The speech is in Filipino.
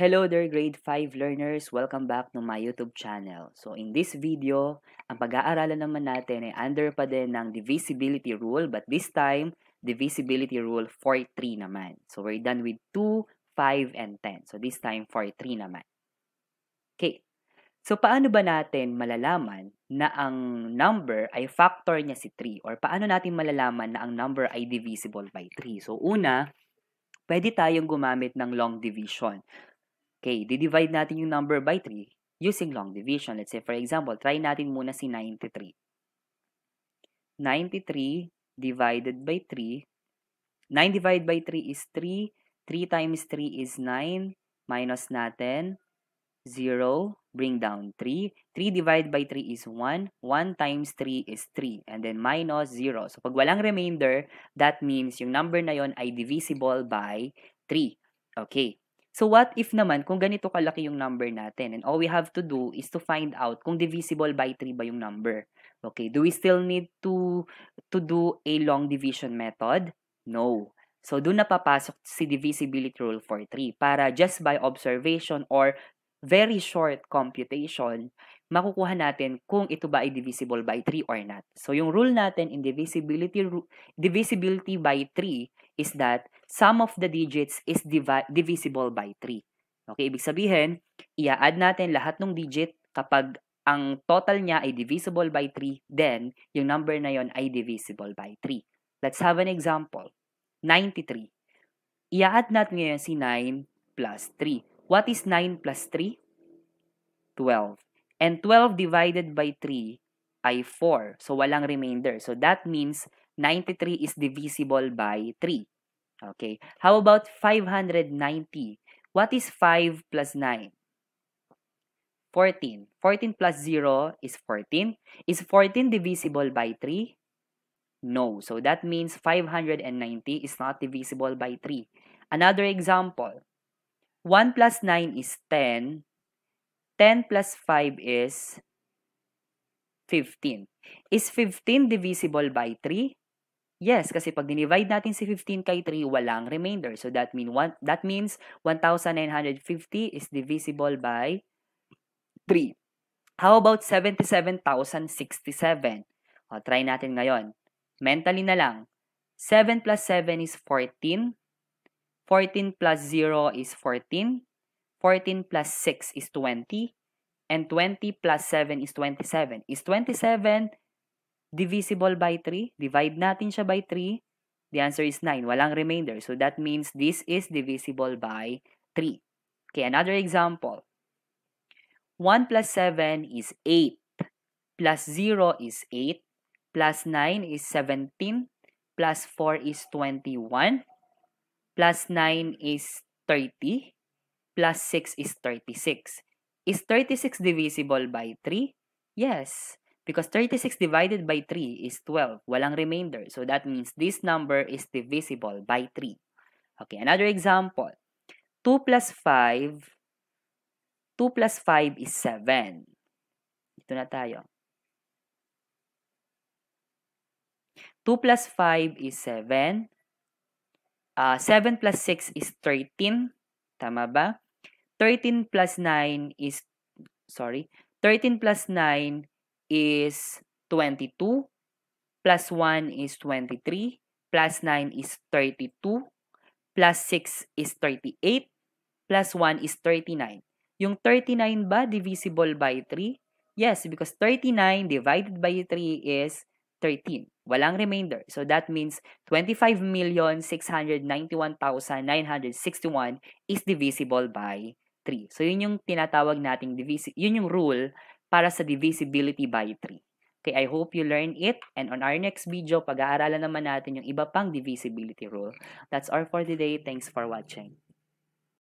Hello there grade 5 learners, welcome back to my YouTube channel. So in this video, ang pag-aaralan naman natin ay under pa din ng divisibility rule but this time, divisibility rule for 3 naman. So we're done with 2, 5, and 10. So this time for 3 naman. Okay. So paano ba natin malalaman na ang number ay factor niya si 3 or paano natin malalaman na ang number ay divisible by 3? So una, pwede tayong gumamit ng long division. Okay, di-divide natin yung number by 3 using long division. Let's say, for example, try natin muna si 93. 93 divided by 3. 9 divided by 3 is 3. 3 times 3 is 9. Minus natin 0. Bring down 3. 3 divided by 3 is 1. 1 times 3 is 3. And then minus 0. So, pag walang remainder, that means yung number na yon ay divisible by 3. Okay. So what if naman kung ganito kalaki yung number natin and all we have to do is to find out kung divisible by 3 ba yung number. Okay, do we still need to to do a long division method? No. So doon na papasok si divisibility rule for 3 para just by observation or very short computation, makukuha natin kung ito ba ay divisible by 3 or not. So yung rule natin in divisibility divisibility by 3 is that sum of the digits is divi divisible by 3. Okay, ibig sabihin, i-add natin lahat ng digit kapag ang total niya ay divisible by 3, then yung number na yon ay divisible by 3. Let's have an example. 93. I-add natin ngayon si 9 plus 3. What is 9 plus 3? 12. And 12 divided by 3 ay 4. So, walang remainder. So, that means 93 is divisible by 3. Okay. How about 590? What is 5 plus 9? 14. 14 plus 0 is 14. Is 14 divisible by 3? No. So that means 590 is not divisible by 3. Another example. 1 plus 9 is 10. 10 plus 5 is 15. Is 15 divisible by 3? Yes, kasi pag dinivide natin si 15 kay 3, walang remainder. So that mean one, that means 1950 is divisible by 3. How about 77,067? O, try natin ngayon. Mentally na lang. 7 plus 7 is 14. 14 plus 0 is 14. 14 plus 6 is 20. And 20 plus 7 is 27. Is 27 divisible by 3? Divide natin siya by 3. The answer is 9. Walang remainder. So that means this is divisible by 3. Okay, another example. 1 plus 7 is 8. Plus 0 is 8. Plus 9 is 17. Plus 4 is 21. Plus 9 is 30. Plus 6 is 36. Is 36 divisible by 3? Yes. Because 36 divided by 3 is 12. Walang remainder. So that means this number is divisible by 3. Okay, another example. 2 plus 5. 2 plus 5 is 7. Ito na tayo. 2 plus 5 is 7. Uh, 7 plus 6 is 13. Tama ba? 13 plus 9 is, sorry, 13 plus 9 is 22, plus 1 is 23, plus 9 is 32, plus 6 is 38, plus 1 is 39. Yung 39 ba divisible by 3? Yes, because 39 divided by 3 is 13. Walang remainder. So that means 25,691,961 is divisible by 3. So yun yung tinatawag nating divisi yun yung rule para sa divisibility by 3. Okay, I hope you learn it. And on our next video, pag-aaralan naman natin yung iba pang divisibility rule. That's all for today. Thanks for watching.